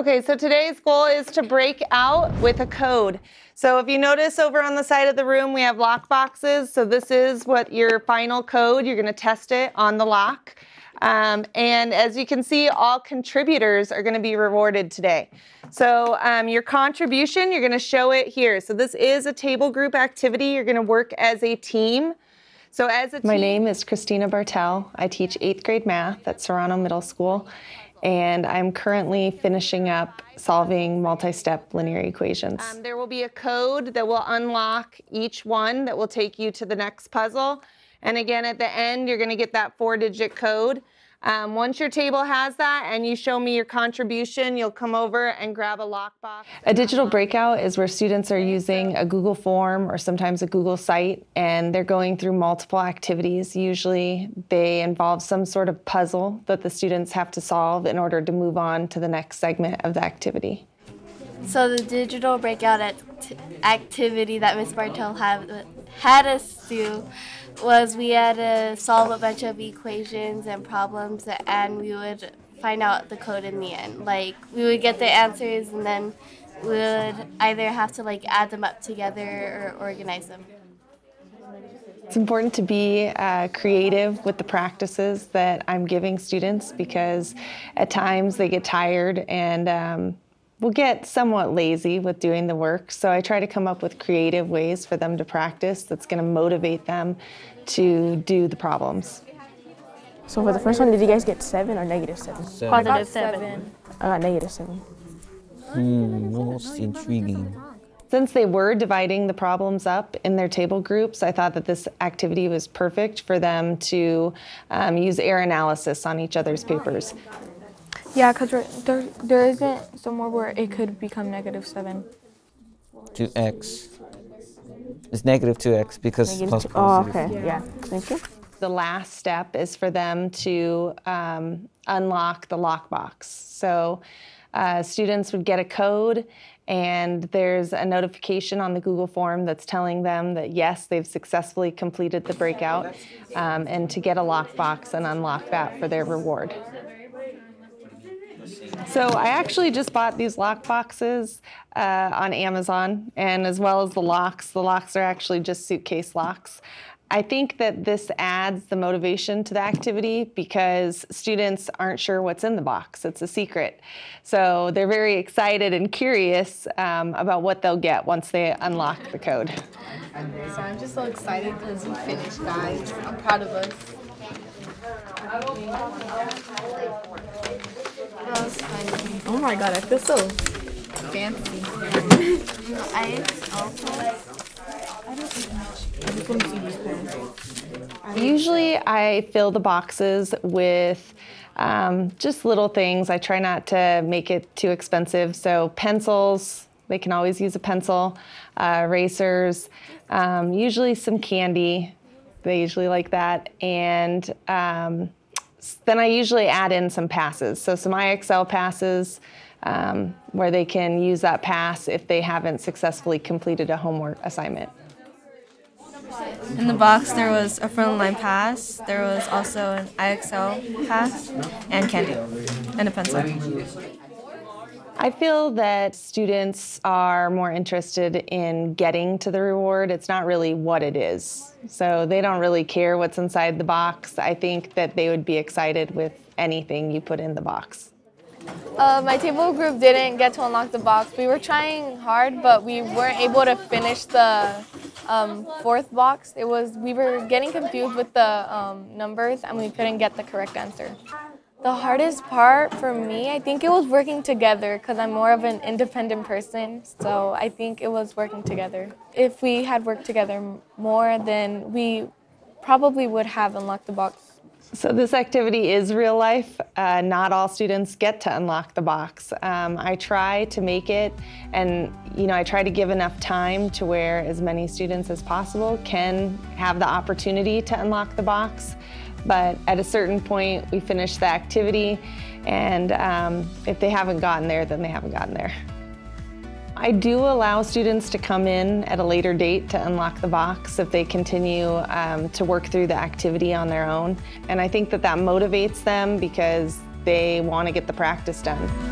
Okay, so today's goal is to break out with a code. So if you notice over on the side of the room, we have lock boxes. So this is what your final code, you're gonna test it on the lock. Um, and as you can see, all contributors are gonna be rewarded today. So um, your contribution, you're gonna show it here. So this is a table group activity. You're gonna work as a team. So as a My name is Christina Barthel. I teach eighth grade math at Serrano Middle School and I'm currently finishing up solving multi-step linear equations. Um, there will be a code that will unlock each one that will take you to the next puzzle. And again, at the end, you're gonna get that four digit code. Um, once your table has that and you show me your contribution, you'll come over and grab a lockbox. A digital breakout is where students are using a Google form or sometimes a Google site and they're going through multiple activities. Usually they involve some sort of puzzle that the students have to solve in order to move on to the next segment of the activity. So the digital breakout act activity that Ms. Barthel had, had us do was we had to solve a bunch of equations and problems and we would find out the code in the end. Like we would get the answers and then we would either have to like add them up together or organize them. It's important to be uh, creative with the practices that I'm giving students because at times they get tired and um, will get somewhat lazy with doing the work. So I try to come up with creative ways for them to practice that's going to motivate them to do the problems. So for the first one, did you guys get seven or negative seven? Seven. Positive seven. I got negative seven. Hmm, most intriguing. Since they were dividing the problems up in their table groups, I thought that this activity was perfect for them to um, use error analysis on each other's papers. Yeah, because there, there isn't somewhere where it could become negative 7. 2x. It's negative 2x because Negative plus two- plus Oh, is- okay. Yeah. Thank you. The last step is for them to um, unlock the lockbox. So uh, students would get a code and there's a notification on the Google form that's telling them that yes, they've successfully completed the breakout um, and to get a lockbox and unlock that for their reward. So I actually just bought these lock boxes uh, on Amazon, and as well as the locks. The locks are actually just suitcase locks. I think that this adds the motivation to the activity because students aren't sure what's in the box. It's a secret. So they're very excited and curious um, about what they'll get once they unlock the code. So I'm just so excited because we finished, guys. I'm proud of us. That was funny. Oh my god, I feel so fancy. I also Usually I fill the boxes with um, just little things. I try not to make it too expensive. So pencils, they can always use a pencil, uh, erasers, um, usually some candy. They usually like that. And um, s- then I usually add in some passes. So some IXL passes um, where they can use that pass if they haven't successfully completed a homework assignment. In the box, there was a front line pass, there was also an IXL pass, and candy, and a pencil. I feel that students are more interested in getting to the reward. It's not really what it is. So they don't really care what's inside the box. I think that they would be excited with anything you put in the box. Uh, my table group didn't get to unlock the box. We were trying hard, but we weren't able to finish the um, fourth box. It was we were getting confused with the um, numbers, and we couldn't get the correct answer. The hardest part for me, I think it was working together because I'm more of an independent person. So I think it was working together. If we had worked together more, then we probably would have unlocked the box So this activity is real life. Uh, not all students get to unlock the box. Um, I try to make it, and you know, I try to give enough time to where as many students as possible can have the opportunity to unlock the box. But at a certain point, we finish the activity, and um, if they haven't gotten there, then they haven't gotten there. I do allow students to come in at a later date to unlock the box if they continue um, to work through the activity on their own. And I think that that motivates them because they want to get the practice done.